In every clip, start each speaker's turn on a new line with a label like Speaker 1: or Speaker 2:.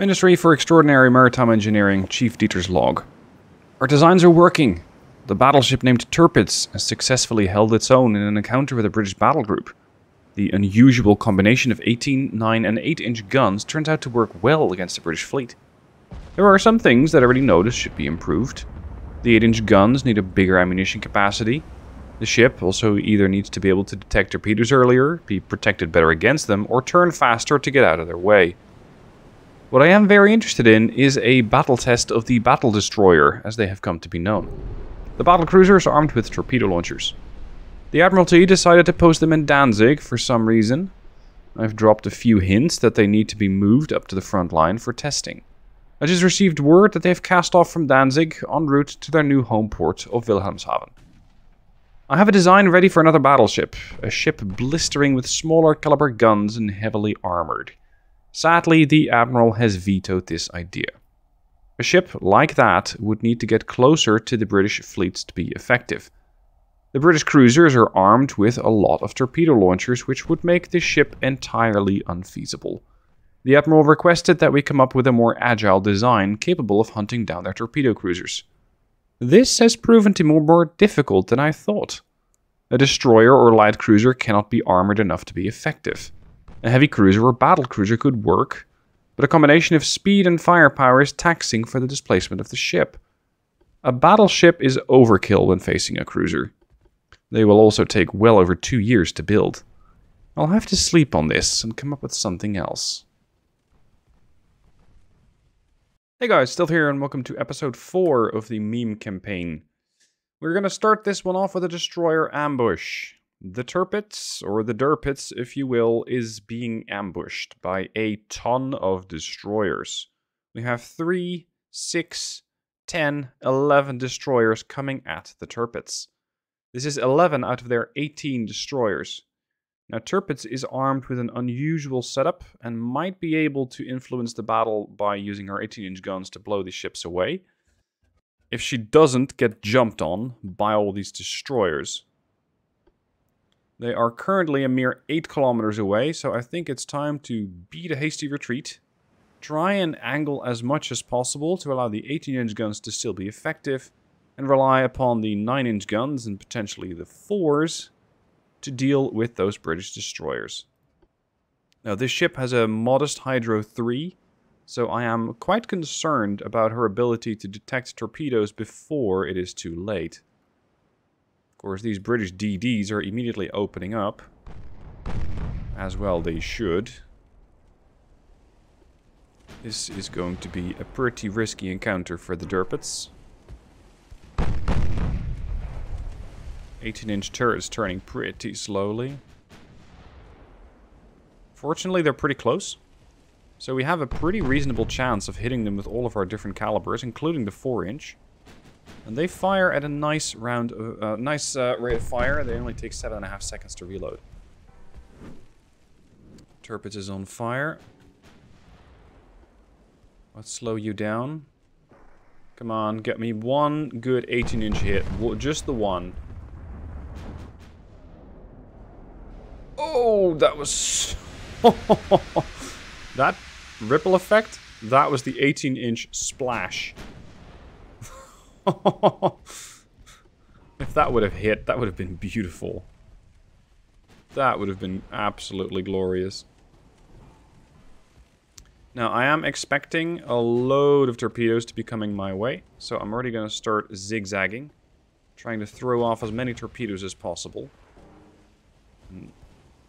Speaker 1: Ministry for Extraordinary Maritime Engineering, Chief Dieter's log. Our designs are working. The battleship named Tirpitz has successfully held its own in an encounter with a British battle group. The unusual combination of 18, 9 and 8 inch guns turns out to work well against the British fleet. There are some things that I already noticed should be improved. The 8 inch guns need a bigger ammunition capacity. The ship also either needs to be able to detect torpedoes earlier, be protected better against them, or turn faster to get out of their way. What I am very interested in is a battle test of the battle destroyer, as they have come to be known. The battle cruisers are armed with torpedo launchers. The Admiralty decided to post them in Danzig for some reason. I've dropped a few hints that they need to be moved up to the front line for testing. I just received word that they have cast off from Danzig en route to their new home port of Wilhelmshaven. I have a design ready for another battleship, a ship blistering with smaller caliber guns and heavily armored. Sadly, the Admiral has vetoed this idea. A ship like that would need to get closer to the British fleets to be effective. The British cruisers are armed with a lot of torpedo launchers, which would make this ship entirely unfeasible. The Admiral requested that we come up with a more agile design capable of hunting down their torpedo cruisers. This has proven to be more difficult than I thought. A destroyer or light cruiser cannot be armored enough to be effective. A heavy cruiser or battle cruiser could work, but a combination of speed and firepower is taxing for the displacement of the ship. A battleship is overkill when facing a cruiser. They will also take well over two years to build. I'll have to sleep on this and come up with something else. Hey guys, still here and welcome to episode 4 of the meme campaign. We're going to start this one off with a destroyer ambush. The Tirpitz, or the Derpitz, if you will, is being ambushed by a ton of destroyers. We have 3, 6, 10, 11 destroyers coming at the Tirpitz. This is 11 out of their 18 destroyers. Now, Tirpitz is armed with an unusual setup and might be able to influence the battle by using her 18-inch guns to blow the ships away. If she doesn't get jumped on by all these destroyers, they are currently a mere 8 kilometers away, so I think it's time to beat a hasty retreat. Try and angle as much as possible to allow the 18-inch guns to still be effective, and rely upon the 9-inch guns and potentially the 4s to deal with those British destroyers. Now, this ship has a modest Hydro 3, so I am quite concerned about her ability to detect torpedoes before it is too late course, these British DDs are immediately opening up. As well they should. This is going to be a pretty risky encounter for the Derpitz. 18-inch turrets turning pretty slowly. Fortunately, they're pretty close. So we have a pretty reasonable chance of hitting them with all of our different calibers, including the 4-inch. And they fire at a nice round, uh, nice uh, rate of fire. They only take seven and a half seconds to reload. Tirpitz is on fire. Let's slow you down. Come on, get me one good 18 inch hit. Just the one. Oh, that was... that ripple effect, that was the 18 inch splash. if that would have hit, that would have been beautiful. That would have been absolutely glorious. Now, I am expecting a load of torpedoes to be coming my way, so I'm already going to start zigzagging, trying to throw off as many torpedoes as possible. And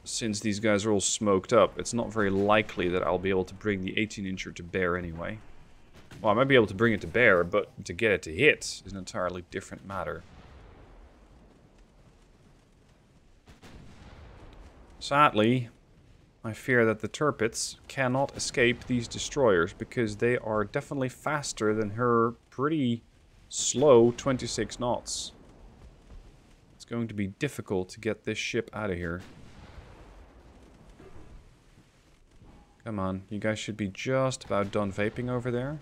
Speaker 1: since these guys are all smoked up, it's not very likely that I'll be able to bring the 18-incher to bear anyway. Well, I might be able to bring it to bear, but to get it to hit is an entirely different matter. Sadly, I fear that the Tirpitz cannot escape these destroyers because they are definitely faster than her pretty slow 26 knots. It's going to be difficult to get this ship out of here. Come on, you guys should be just about done vaping over there.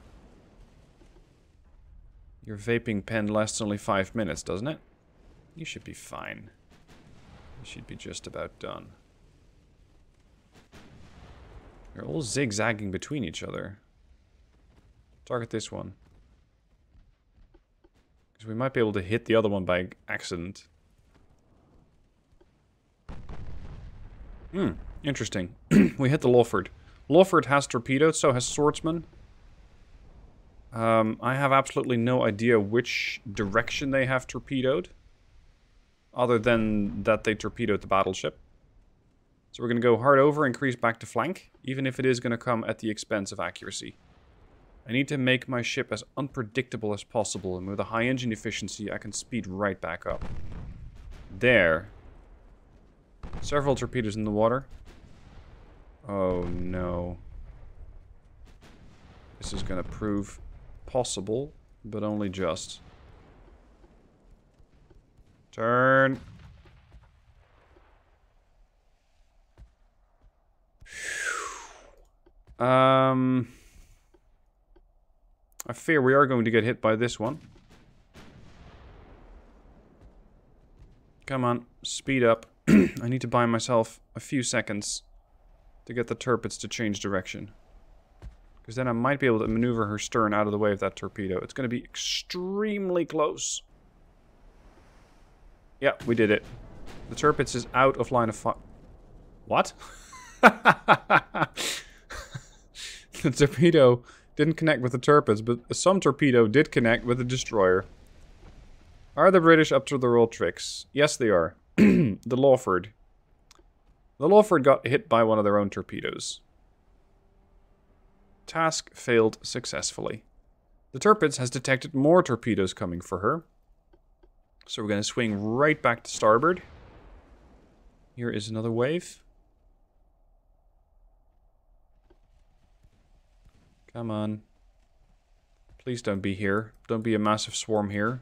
Speaker 1: Your vaping pen lasts only five minutes, doesn't it? You should be fine. You should be just about done. They're all zigzagging between each other. Target this one. Because we might be able to hit the other one by accident. Hmm, interesting. we hit the Lawford. Lawford has torpedoed, so has Swordsman. Um, I have absolutely no idea which direction they have torpedoed. Other than that they torpedoed the battleship. So we're going to go hard over, increase back to flank, even if it is going to come at the expense of accuracy. I need to make my ship as unpredictable as possible, and with a high engine efficiency, I can speed right back up. There. Several torpedoes in the water. Oh no. This is going to prove possible, but only just. Turn. Um, I fear we are going to get hit by this one. Come on, speed up. I need to buy myself a few seconds to get the Tirpitz to change direction. Because then I might be able to maneuver her stern out of the way of that torpedo. It's going to be extremely close. Yeah, we did it. The Tirpitz is out of line of fire. What? the torpedo didn't connect with the Tirpitz, but some torpedo did connect with the destroyer. Are the British up to their old tricks? Yes, they are. the Lawford. The Lawford got hit by one of their own torpedoes. Task failed successfully. The Tirpitz has detected more torpedoes coming for her. So we're going to swing right back to starboard. Here is another wave. Come on. Please don't be here. Don't be a massive swarm here.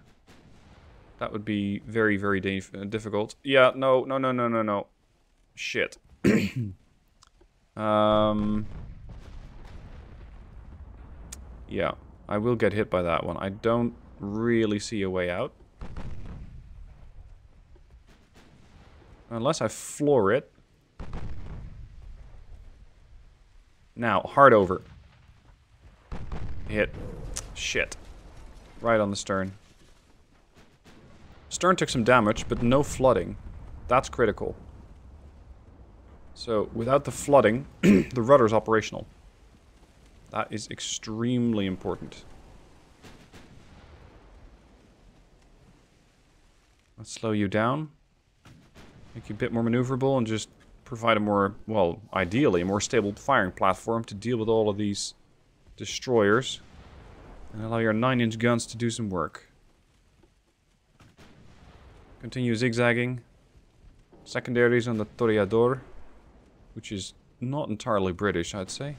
Speaker 1: That would be very, very uh, difficult. Yeah, no, no, no, no, no, no. Shit. um... Yeah, I will get hit by that one. I don't really see a way out. Unless I floor it. Now, hard over. Hit. Shit. Right on the stern. Stern took some damage, but no flooding. That's critical. So, without the flooding, the rudder's operational. That is extremely important. Let's slow you down. Make you a bit more maneuverable and just provide a more, well, ideally, a more stable firing platform to deal with all of these destroyers. And allow your 9-inch guns to do some work. Continue zigzagging. Secondaries on the Toreador, which is not entirely British, I'd say.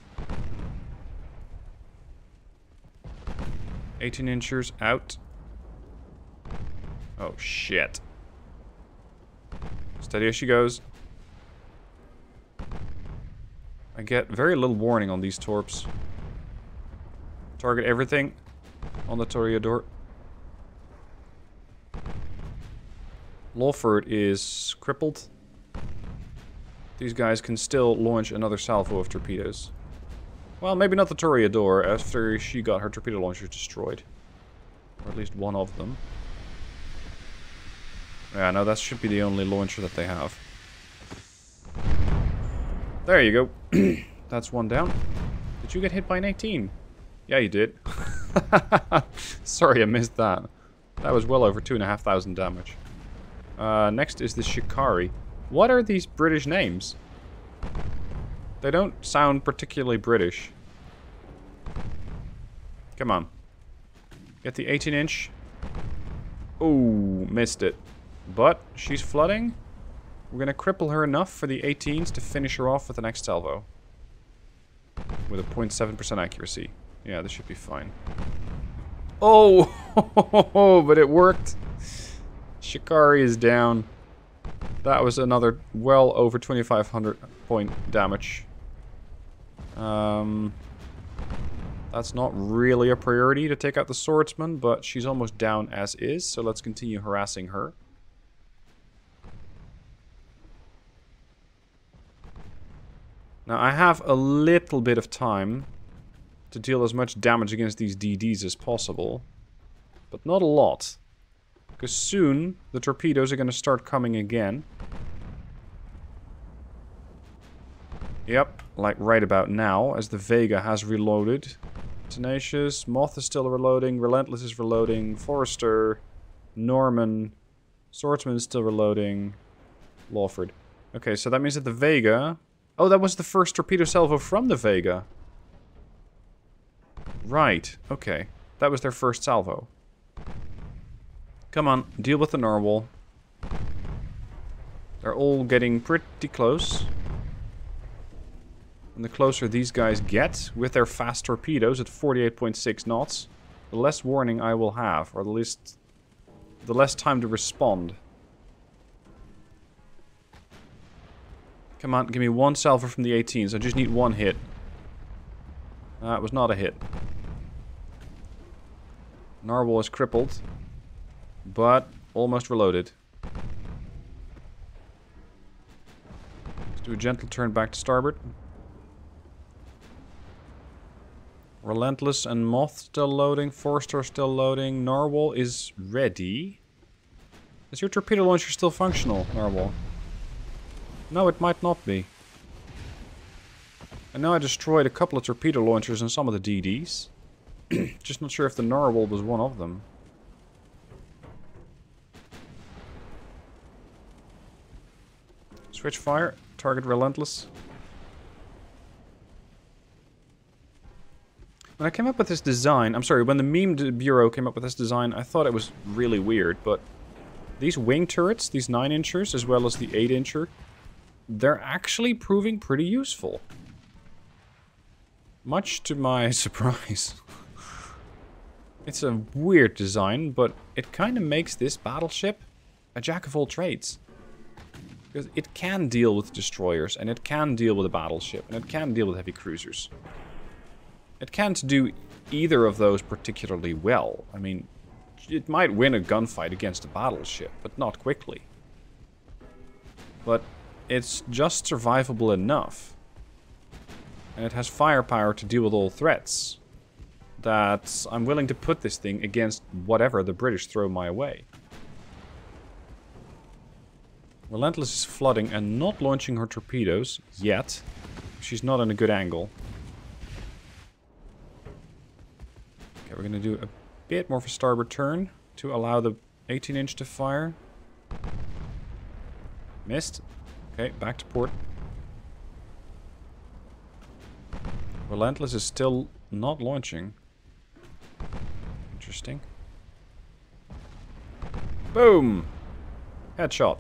Speaker 1: 18 inchers out. Oh, shit. Steady as she goes. I get very little warning on these torps. Target everything on the Toreador. Lawford is crippled. These guys can still launch another salvo of torpedoes. Well, maybe not the Toreador, after she got her torpedo launchers destroyed. Or at least one of them. Yeah, no, that should be the only launcher that they have. There you go. That's one down. Did you get hit by an 18? Yeah, you did. Sorry, I missed that. That was well over 2,500 damage. Uh, next is the Shikari. What are these British names? They don't sound particularly British. Come on. Get the 18 inch. Oh, missed it. But she's flooding. We're going to cripple her enough for the 18s to finish her off with the next salvo. With a 0.7% accuracy. Yeah, this should be fine. Oh, but it worked. Shikari is down. That was another well over 2500 point damage. Um, that's not really a priority to take out the swordsman, but she's almost down as is, so let's continue harassing her. Now I have a little bit of time to deal as much damage against these DDs as possible. But not a lot. Because soon the torpedoes are going to start coming again. Yep, like right about now, as the Vega has reloaded. Tenacious, Moth is still reloading, Relentless is reloading, Forester, Norman, Swordsman is still reloading, Lawford. Okay, so that means that the Vega... Oh, that was the first torpedo salvo from the Vega. Right, okay. That was their first salvo. Come on, deal with the narwhal. They're all getting pretty close. And the closer these guys get with their fast torpedoes at 48.6 knots, the less warning I will have, or at least the less time to respond. Come on, give me one salvo from the 18s. I just need one hit. That was not a hit. Narwhal is crippled, but almost reloaded. Let's do a gentle turn back to starboard. Relentless and Moth still loading. Forster still loading. Narwhal is ready. Is your torpedo launcher still functional, Narwhal? No, it might not be. I know I destroyed a couple of torpedo launchers and some of the DDs. Just not sure if the Narwhal was one of them. Switch fire. Target relentless. When I came up with this design, I'm sorry, when the meme bureau came up with this design, I thought it was really weird, but these wing turrets, these 9 inchers, as well as the 8 incher, they're actually proving pretty useful. Much to my surprise. it's a weird design, but it kind of makes this battleship a jack of all trades. Because it can deal with destroyers, and it can deal with a battleship, and it can deal with heavy cruisers. It can't do either of those particularly well. I mean, it might win a gunfight against a battleship, but not quickly. But it's just survivable enough. And it has firepower to deal with all threats. That I'm willing to put this thing against whatever the British throw my way. Relentless is flooding and not launching her torpedoes yet. She's not in a good angle. Okay, we're going to do a bit more of a starboard turn to allow the 18 inch to fire. Missed. Okay, back to port. Relentless is still not launching. Interesting. Boom! Headshot.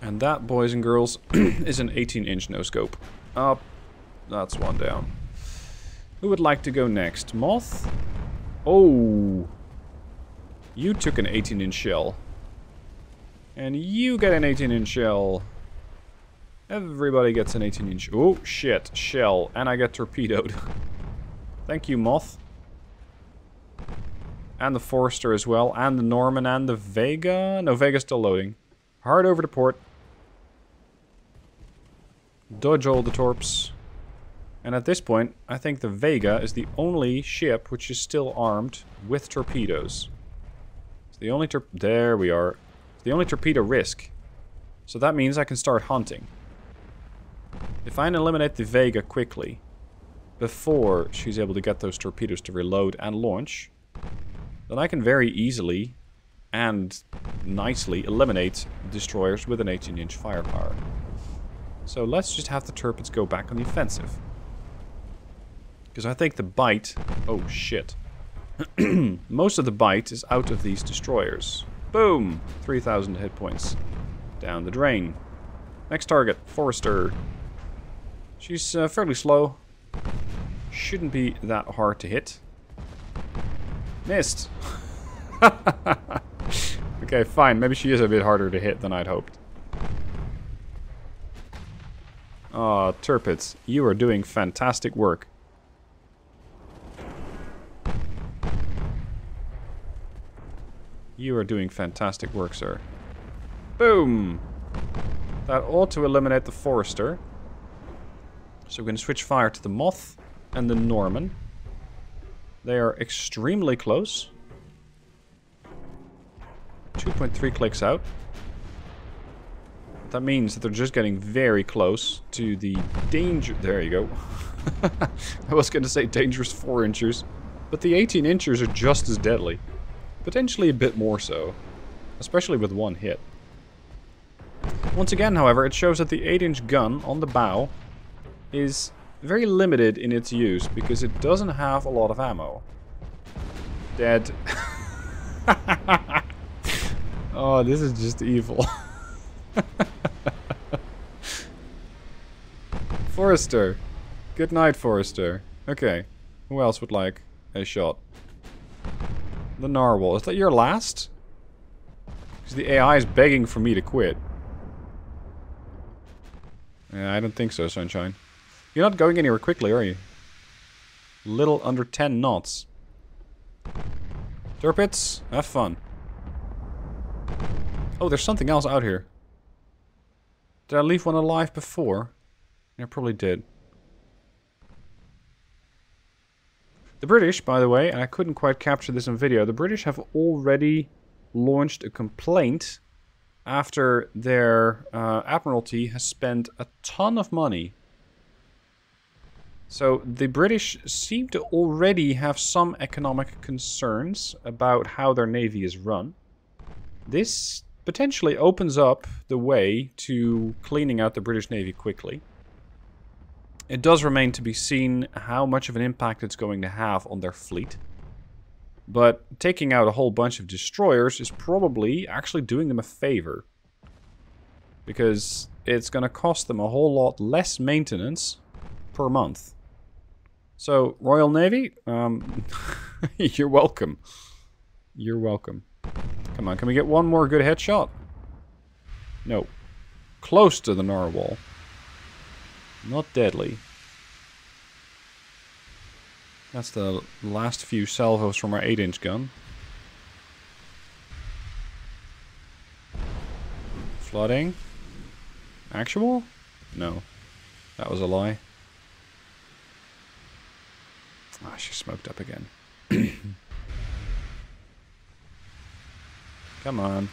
Speaker 1: And that, boys and girls, is an 18 inch no scope. Up. That's one down. Who would like to go next? Moth? Oh. You took an 18 inch shell. And you get an 18 inch shell. Everybody gets an 18 inch. Oh, shit. Shell. And I get torpedoed. Thank you, Moth. And the Forester as well. And the Norman and the Vega. No, Vega's still loading. Hard over to port. Dodge all the torps. And at this point, I think the Vega is the only ship which is still armed with torpedoes. It's the only There we are. It's the only torpedo risk. So that means I can start hunting. If I can eliminate the Vega quickly, before she's able to get those torpedoes to reload and launch, then I can very easily and nicely eliminate destroyers with an 18-inch firepower. So let's just have the turrets go back on the offensive. Because I think the bite... Oh, shit. Most of the bite is out of these destroyers. Boom! 3,000 hit points. Down the drain. Next target, Forester. She's uh, fairly slow. Shouldn't be that hard to hit. Missed! okay, fine. Maybe she is a bit harder to hit than I'd hoped. Ah, oh, Tirpitz, you are doing fantastic work. You are doing fantastic work, sir. Boom! That ought to eliminate the Forester. So we're going to switch fire to the Moth and the Norman. They are extremely close. 2.3 clicks out. That means that they're just getting very close to the danger... There you go. I was going to say dangerous 4 inchers, but the 18 inchers are just as deadly. Potentially a bit more so, especially with one hit. Once again, however, it shows that the 8-inch gun on the bow is very limited in its use because it doesn't have a lot of ammo. Dead. oh, this is just evil. Forester. Good night, Forester. Okay. Who else would like a shot? The narwhal. Is that your last? Because the AI is begging for me to quit. Yeah, I don't think so, Sunshine. You're not going anywhere quickly, are you? Little under 10 knots. Tirpitz, have fun. Oh, there's something else out here. Did I leave one alive before? I probably did. The British, by the way, and I couldn't quite capture this in video, the British have already launched a complaint after their uh, Admiralty has spent a ton of money. So the British seem to already have some economic concerns about how their navy is run. This potentially opens up the way to cleaning out the British Navy quickly. It does remain to be seen how much of an impact it's going to have on their fleet. But taking out a whole bunch of destroyers is probably actually doing them a favor. Because it's going to cost them a whole lot less maintenance per month. So, Royal Navy, um, you're welcome. You're welcome. Come on, can we get one more good headshot? No. Close to the narwhal. Not deadly. That's the last few salvos from our 8-inch gun. Flooding. Actual? No. That was a lie. Ah, she smoked up again. Come on.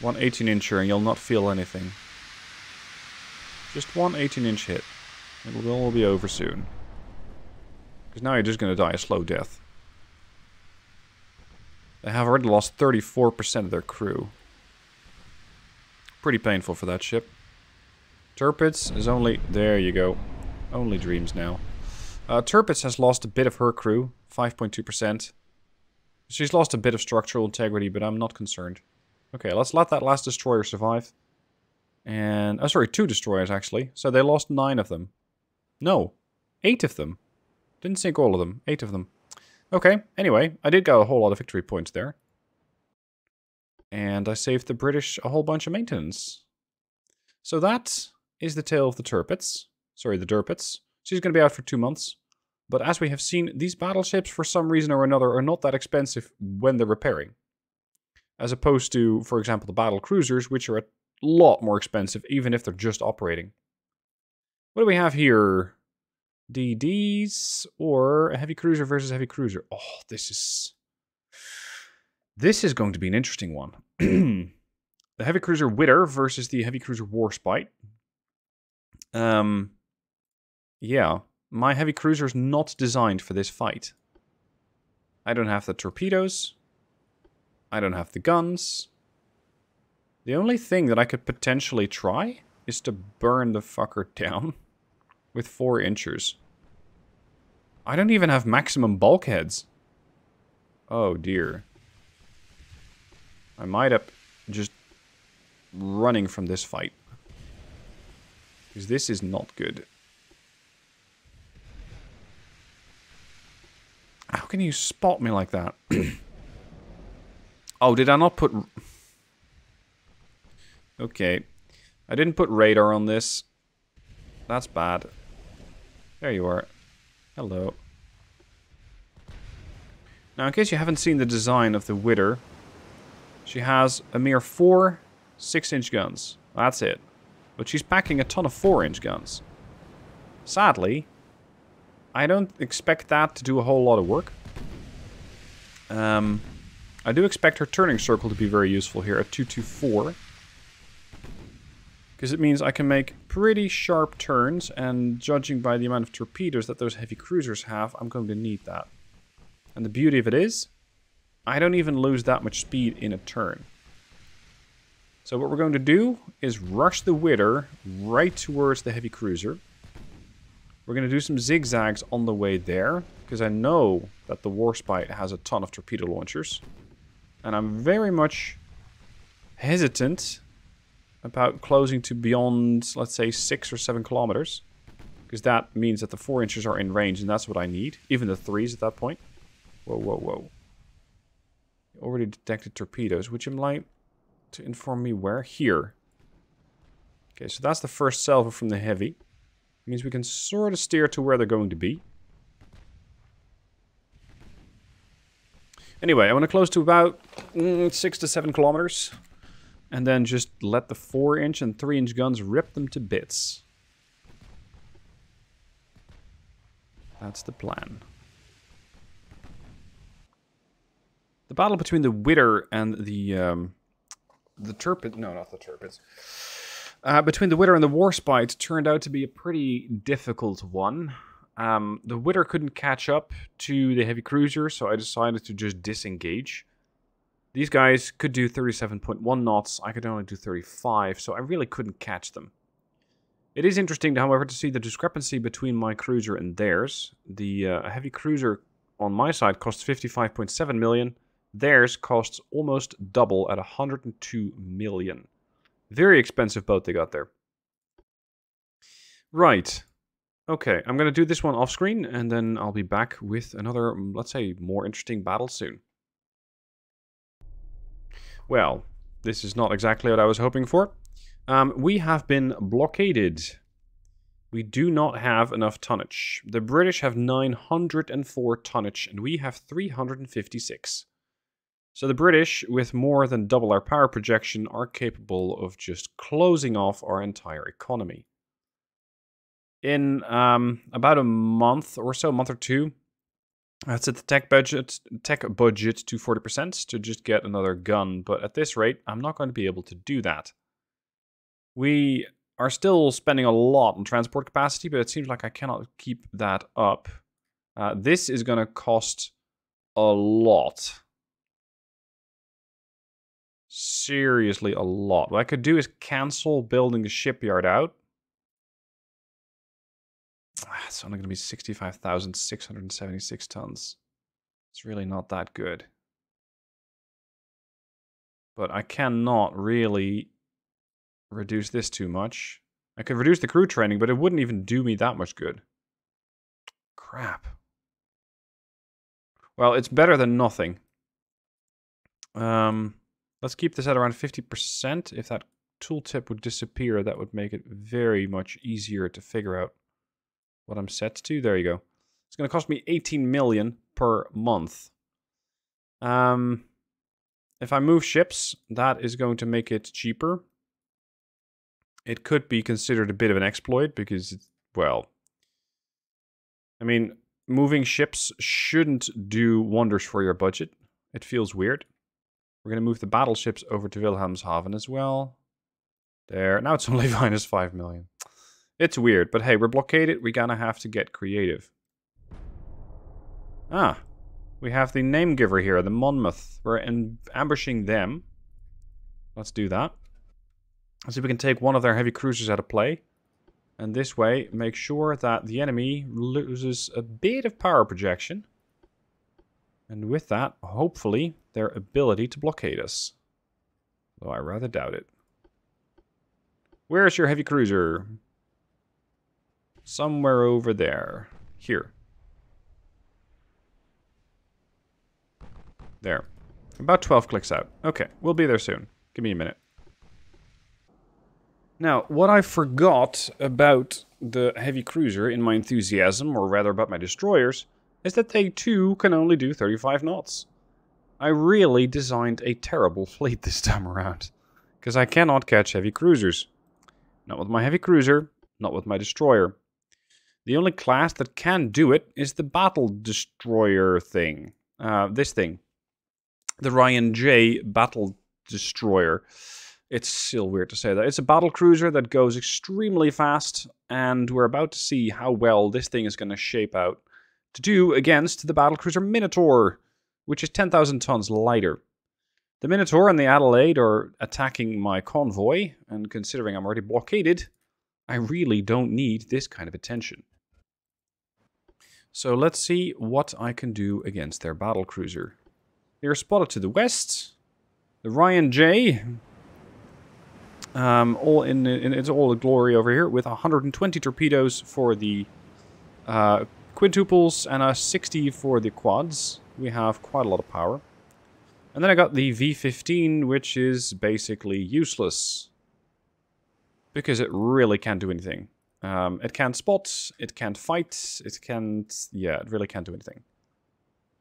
Speaker 1: One 18 incher and you'll not feel anything. Just one 18 inch hit. It will all be over soon. Because now you're just going to die a slow death. They have already lost 34% of their crew. Pretty painful for that ship. Tirpitz is only... There you go. Only dreams now. Uh, Tirpitz has lost a bit of her crew. 5.2%. She's lost a bit of structural integrity, but I'm not concerned. Okay, let's let that last destroyer survive. And, oh sorry, two destroyers actually. So they lost nine of them. No, eight of them. Didn't sink all of them, eight of them. Okay, anyway, I did get a whole lot of victory points there. And I saved the British a whole bunch of maintenance. So that is the tale of the Tirpitz. Sorry, the Derpitz. She's going to be out for two months. But as we have seen, these battleships, for some reason or another, are not that expensive when they're repairing. As opposed to, for example, the battle cruisers, which are a lot more expensive, even if they're just operating. What do we have here? DDs or a heavy cruiser versus heavy cruiser? Oh, this is... This is going to be an interesting one. the heavy cruiser Widder versus the heavy cruiser Warspite. Um, yeah, my heavy cruiser is not designed for this fight. I don't have the torpedoes. I don't have the guns. The only thing that I could potentially try is to burn the fucker down with four inchers. I don't even have maximum bulkheads. Oh dear. I might up just running from this fight. Because this is not good. How can you spot me like that? oh, did I not put... Okay. I didn't put radar on this. That's bad. There you are. Hello. Now, in case you haven't seen the design of the Widder, she has a mere four 6-inch guns. That's it. But she's packing a ton of 4-inch guns. Sadly, I don't expect that to do a whole lot of work. Um, I do expect her turning circle to be very useful here at 224. Because it means I can make pretty sharp turns, and judging by the amount of torpedoes that those heavy cruisers have, I'm going to need that. And the beauty of it is, I don't even lose that much speed in a turn. So what we're going to do is rush the Widder right towards the heavy cruiser. We're going to do some zigzags on the way there, because I know that the Warspite has a ton of torpedo launchers. And I'm very much hesitant about closing to beyond, let's say, 6 or 7 kilometers. Because that means that the 4 inches are in range, and that's what I need. Even the 3s at that point. Whoa, whoa, whoa. Already detected torpedoes, which am like to inform me where? Here. Okay, so that's the first salvo from the heavy. Means we can sort of steer to where they're going to be. Anyway, I want to close to about mm, 6 to 7 kilometers. And then just let the 4 inch and 3 inch guns rip them to bits. That's the plan. The battle between the Widder and the um, the Tirpitz, no, not the Tirpitz. Uh, between the Widder and the Warspite turned out to be a pretty difficult one. Um, the Widder couldn't catch up to the heavy cruiser, so I decided to just disengage. These guys could do 37.1 knots, I could only do 35, so I really couldn't catch them. It is interesting, however, to see the discrepancy between my cruiser and theirs. The uh, heavy cruiser on my side costs 55.7 million, theirs costs almost double at 102 million. Very expensive boat they got there. Right. Okay, I'm going to do this one off screen and then I'll be back with another, let's say, more interesting battle soon. Well, this is not exactly what I was hoping for. Um, we have been blockaded. We do not have enough tonnage. The British have 904 tonnage and we have 356. So the British, with more than double our power projection, are capable of just closing off our entire economy in um, about a month or so, month or two, I set the tech budget tech budget to 40% to just get another gun. But at this rate, I'm not going to be able to do that. We are still spending a lot on transport capacity, but it seems like I cannot keep that up. Uh, this is going to cost a lot. Seriously, a lot. What I could do is cancel building the shipyard out it's only going to be 65,676 tons. It's really not that good. But I cannot really reduce this too much. I could reduce the crew training, but it wouldn't even do me that much good. Crap. Well, it's better than nothing. Um, let's keep this at around 50%. If that tooltip would disappear, that would make it very much easier to figure out what I'm set to. There you go. It's going to cost me 18 million per month. Um, if I move ships, that is going to make it cheaper. It could be considered a bit of an exploit because, well, I mean, moving ships shouldn't do wonders for your budget. It feels weird. We're going to move the battleships over to Wilhelmshaven as well. There. Now it's only minus 5 million. It's weird, but hey, we're blockaded. We're gonna have to get creative. Ah, we have the name giver here, the Monmouth. We're ambushing them. Let's do that. Let's see if we can take one of their heavy cruisers out of play. And this way, make sure that the enemy loses a bit of power projection. And with that, hopefully, their ability to blockade us. Though I rather doubt it. Where's your heavy cruiser? Somewhere over there. Here. There. About 12 clicks out. Okay, we'll be there soon. Give me a minute. Now, what I forgot about the heavy cruiser in my enthusiasm, or rather about my destroyers, is that they too can only do 35 knots. I really designed a terrible fleet this time around, because I cannot catch heavy cruisers. Not with my heavy cruiser, not with my destroyer. The only class that can do it is the Battle Destroyer thing. Uh, this thing. The Ryan J Battle Destroyer. It's still weird to say that. It's a battle cruiser that goes extremely fast, and we're about to see how well this thing is going to shape out to do against the battle cruiser Minotaur, which is 10,000 tons lighter. The Minotaur and the Adelaide are attacking my convoy, and considering I'm already blockaded, I really don't need this kind of attention. So let's see what I can do against their battle cruiser. They are spotted to the west. The Ryan J. Um, all in, in it's all the glory over here with 120 torpedoes for the uh, quintuples and a 60 for the quads. We have quite a lot of power. And then I got the V15, which is basically useless. Because it really can't do anything. Um, it can't spot, it can't fight, it can't... Yeah, it really can't do anything.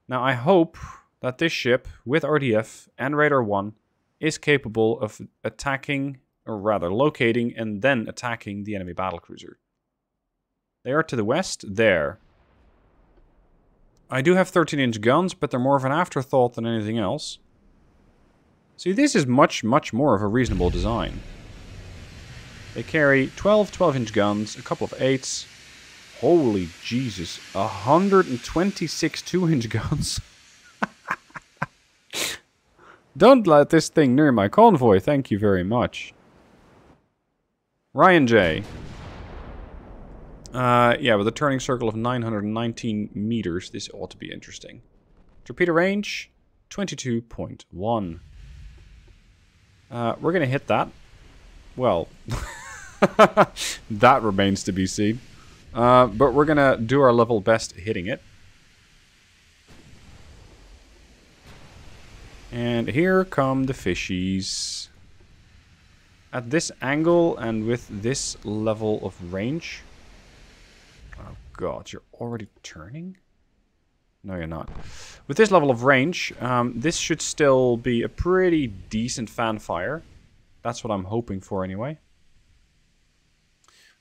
Speaker 1: Now, I hope that this ship, with RDF and Radar 1, is capable of attacking, or rather locating, and then attacking the enemy battlecruiser. They are to the west, there. I do have 13-inch guns, but they're more of an afterthought than anything else. See, this is much, much more of a reasonable design. They carry 12 12-inch guns, a couple of 8s. Holy Jesus, 126 2-inch guns. Don't let this thing near my convoy, thank you very much. Ryan J. Uh, yeah, with a turning circle of 919 meters, this ought to be interesting. Torpedo range, 22.1. Uh, we're going to hit that. Well, that remains to be seen. Uh, but we're going to do our level best hitting it. And here come the fishies. At this angle and with this level of range... Oh god, you're already turning? No, you're not. With this level of range, um, this should still be a pretty decent fanfire. That's what I'm hoping for anyway.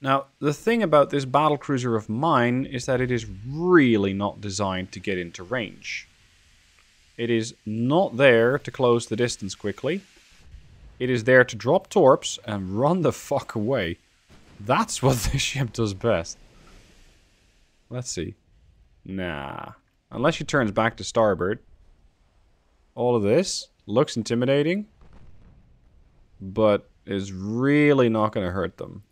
Speaker 1: Now, the thing about this battlecruiser of mine is that it is really not designed to get into range. It is not there to close the distance quickly. It is there to drop torps and run the fuck away. That's what this ship does best. Let's see. Nah. Unless she turns back to starboard. All of this looks intimidating. But is really not going to hurt them.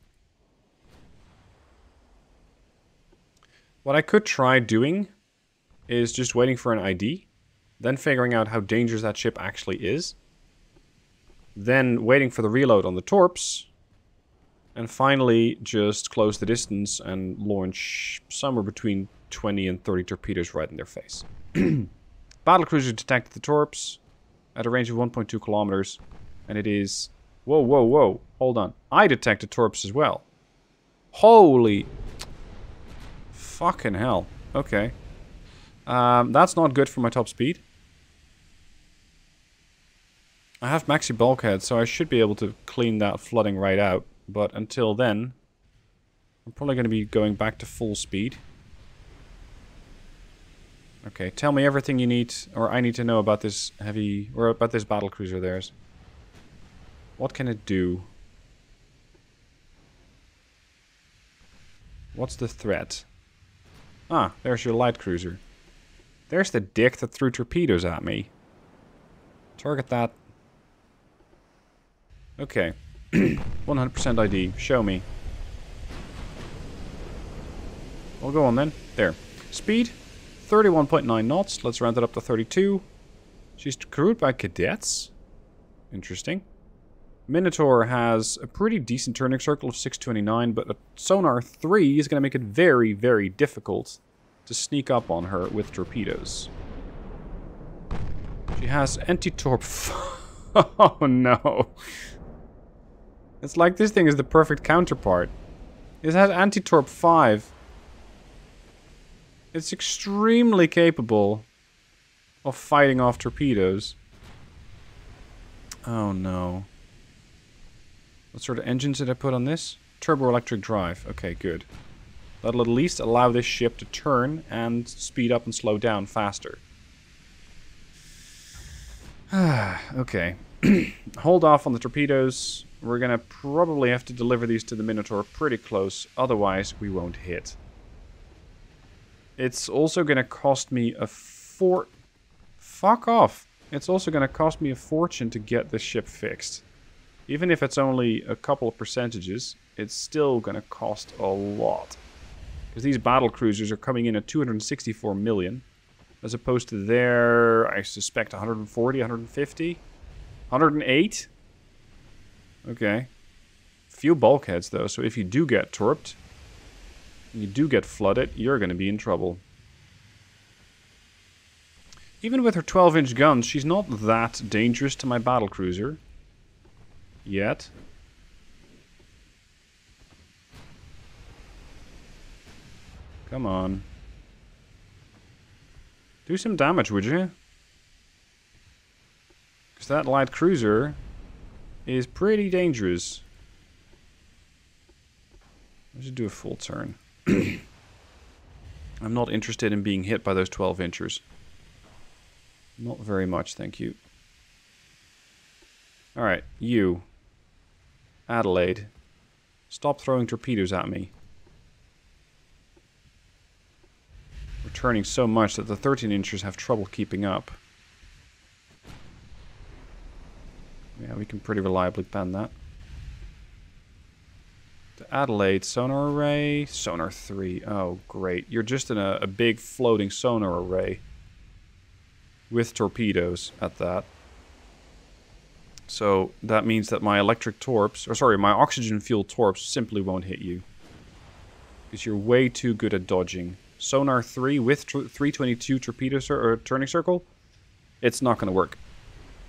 Speaker 1: What I could try doing is just waiting for an ID. Then figuring out how dangerous that ship actually is. Then waiting for the reload on the torps. And finally just close the distance and launch somewhere between 20 and 30 torpedoes right in their face. Battlecruiser detected the torps at a range of 1.2 kilometers. And it is... Whoa, whoa, whoa. Hold on. I detected torps as well. Holy... Fucking hell. Okay. Um, that's not good for my top speed. I have maxi bulkhead, so I should be able to clean that flooding right out. But until then, I'm probably going to be going back to full speed. Okay, tell me everything you need, or I need to know about this heavy, or about this battle cruiser theirs. What can it do? What's the threat? Ah, there's your light cruiser. There's the dick that threw torpedoes at me. Target that. Okay. 100% ID. Show me. Well, go on then. There. Speed, 31.9 knots. Let's round it up to 32. She's crewed by cadets. Interesting. Minotaur has a pretty decent turning circle of 629, but a sonar 3 is going to make it very, very difficult to sneak up on her with torpedoes. She has anti-torp... oh no. It's like this thing is the perfect counterpart. It has anti-torp 5. It's extremely capable of fighting off torpedoes. Oh no. What sort of engines did I put on this? Turbo electric drive. Okay, good. That'll at least allow this ship to turn and speed up and slow down faster. okay. Hold off on the torpedoes. We're gonna probably have to deliver these to the Minotaur pretty close, otherwise we won't hit. It's also gonna cost me a fort... Fuck off! It's also gonna cost me a fortune to get this ship fixed. Even if it's only a couple of percentages, it's still gonna cost a lot. Because these battle cruisers are coming in at 264 million, as opposed to their, I suspect, 140, 150? 108? Okay. Few bulkheads, though, so if you do get torped, you do get flooded, you're going to be in trouble. Even with her 12-inch guns, she's not that dangerous to my battle cruiser. Yet. Come on. Do some damage, would you? Because that light cruiser is pretty dangerous. I should do a full turn. I'm not interested in being hit by those 12 inchers. Not very much, thank you. Alright, you. Adelaide. Stop throwing torpedoes at me. We're turning so much that the 13 inchers have trouble keeping up. Yeah, we can pretty reliably pen that. To Adelaide, sonar array, sonar 3. Oh, great. You're just in a, a big floating sonar array. With torpedoes at that. So that means that my electric torps, or sorry, my oxygen fuel torps simply won't hit you. Because you're way too good at dodging. Sonar 3 with 322 torpedo or turning circle, it's not going to work.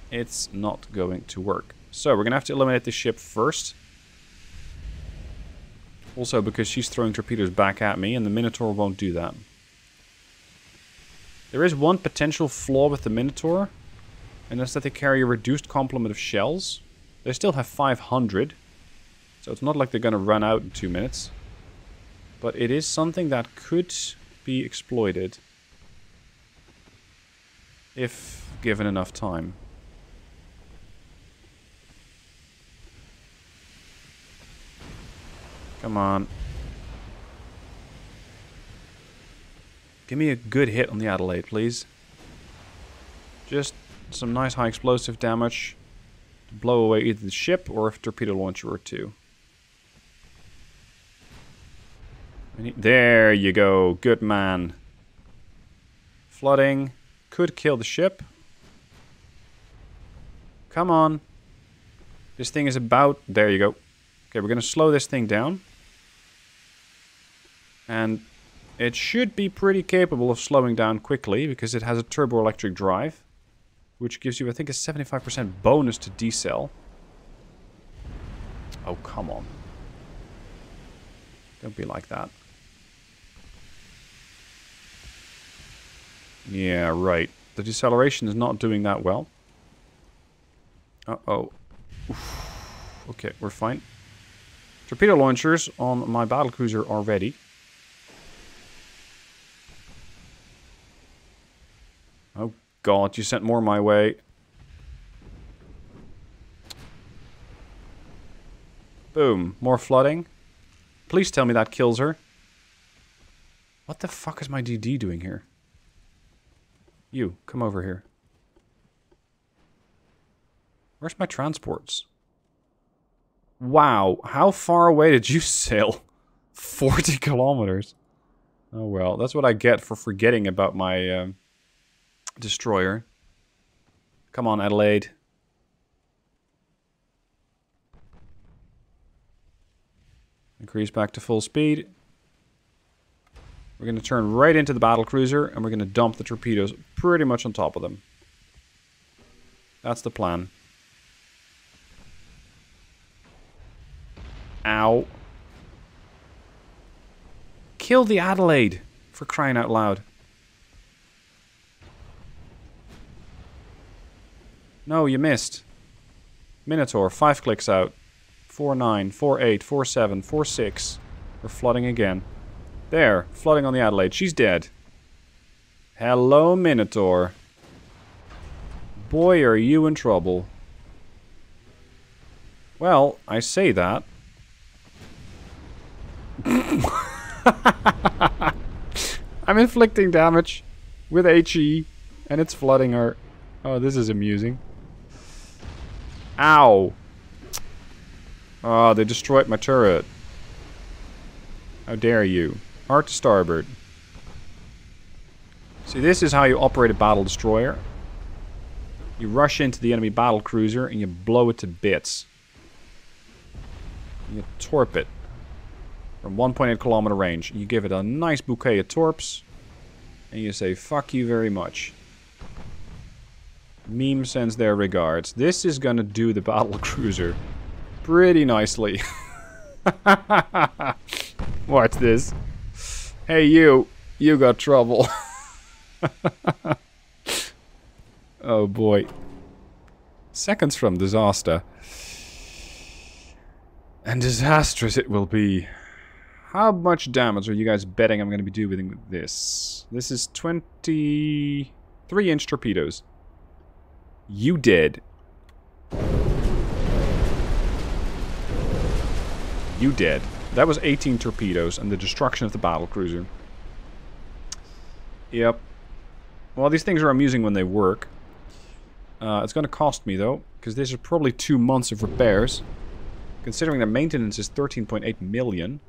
Speaker 1: It's not going to work. So we're going to have to eliminate the ship first. Also because she's throwing torpedoes back at me and the Minotaur won't do that. There is one potential flaw with the Minotaur. And that's that they carry a reduced complement of shells. They still have 500. So it's not like they're going to run out in two minutes. But it is something that could be exploited. If given enough time. Come on. Give me a good hit on the Adelaide, please. Just some nice high explosive damage to blow away either the ship or a torpedo launcher or two. There you go. Good man. Flooding. Could kill the ship. Come on. This thing is about... There you go. Okay, we're going to slow this thing down. And it should be pretty capable of slowing down quickly because it has a turbo-electric drive. Which gives you, I think, a 75% bonus to decel. Oh, come on. Don't be like that. Yeah, right. The deceleration is not doing that well. Uh-oh. Okay, we're fine. Torpedo launchers on my battlecruiser are ready. Oh god, you sent more my way. Boom. More flooding. Please tell me that kills her. What the fuck is my DD doing here? You, come over here. Where's my transports? Wow, how far away did you sail? 40 kilometers. Oh well, that's what I get for forgetting about my... Um, destroyer. Come on, Adelaide. Increase back to full speed. We're going to turn right into the battle cruiser and we're going to dump the torpedoes pretty much on top of them. That's the plan. Ow. Kill the Adelaide, for crying out loud. No, you missed. Minotaur, five clicks out. Four nine, four eight, four seven, four six. We're flooding again. There, flooding on the Adelaide. She's dead. Hello, Minotaur. Boy, are you in trouble. Well, I say that. I'm inflicting damage with HE, and it's flooding her. Oh, this is amusing. Ow! Oh, they destroyed my turret. How dare you. Hard to starboard. See, this is how you operate a battle destroyer. You rush into the enemy battle cruiser and you blow it to bits. You torp it from 1.8 kilometer range. You give it a nice bouquet of torps and you say, fuck you very much. Meme sends their regards. This is gonna do the battle cruiser pretty nicely. Watch this. Hey you, you got trouble. oh boy. Seconds from disaster. And disastrous it will be. How much damage are you guys betting I'm going to be doing with this? This is 23 inch torpedoes. You did. You did. That was 18 torpedoes and the destruction of the battle cruiser. Yep. Well, these things are amusing when they work. Uh, it's going to cost me, though, because this is probably two months of repairs. Considering the maintenance is 13.8 million.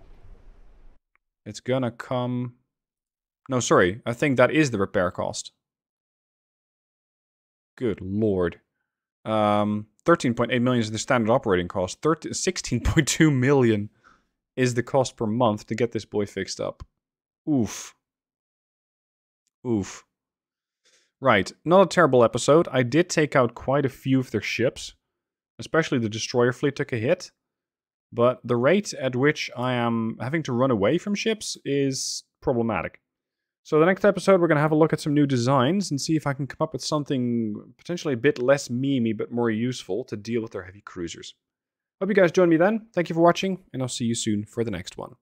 Speaker 1: It's gonna come... No, sorry. I think that is the repair cost. Good lord. Um, 13.8 million is the standard operating cost. 16.2 million is the cost per month to get this boy fixed up. Oof. Oof. Right, not a terrible episode. I did take out quite a few of their ships. Especially the destroyer fleet took a hit. But the rate at which I am having to run away from ships is problematic. So the next episode, we're going to have a look at some new designs and see if I can come up with something potentially a bit less memey but more useful to deal with their heavy cruisers. Hope you guys join me then. Thank you for watching, and I'll see you soon for the next one.